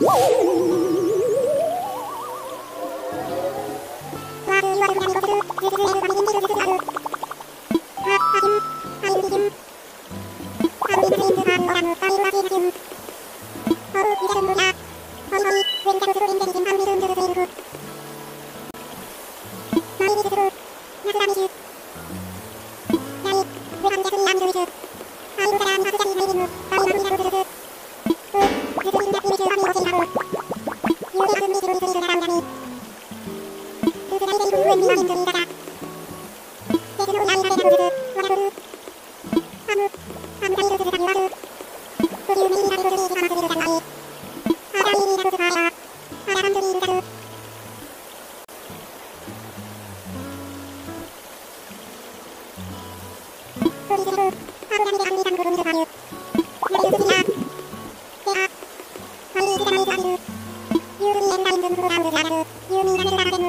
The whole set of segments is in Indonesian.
Woo!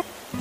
ね。